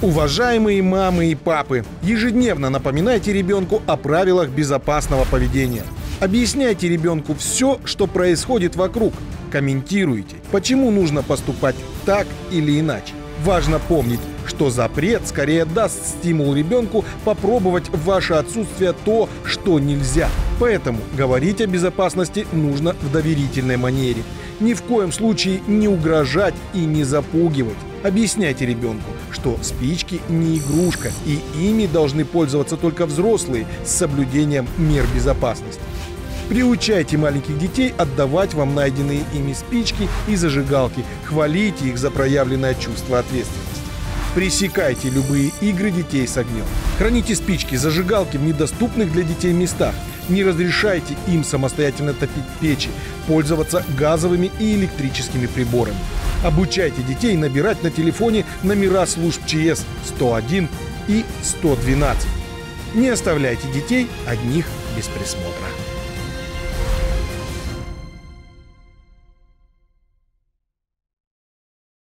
Уважаемые мамы и папы, ежедневно напоминайте ребенку о правилах безопасного поведения. Объясняйте ребенку все, что происходит вокруг. Комментируйте, почему нужно поступать так или иначе. Важно помнить, что запрет скорее даст стимул ребенку попробовать в ваше отсутствие то, что нельзя. Поэтому говорить о безопасности нужно в доверительной манере. Ни в коем случае не угрожать и не запугивать. Объясняйте ребенку, что спички не игрушка, и ими должны пользоваться только взрослые с соблюдением мер безопасности. Приучайте маленьких детей отдавать вам найденные ими спички и зажигалки, хвалите их за проявленное чувство ответственности. Пресекайте любые игры детей с огнем. Храните спички, зажигалки в недоступных для детей местах. Не разрешайте им самостоятельно топить печи, пользоваться газовыми и электрическими приборами. Обучайте детей набирать на телефоне номера служб ЧС 101 и 112. Не оставляйте детей одних без присмотра.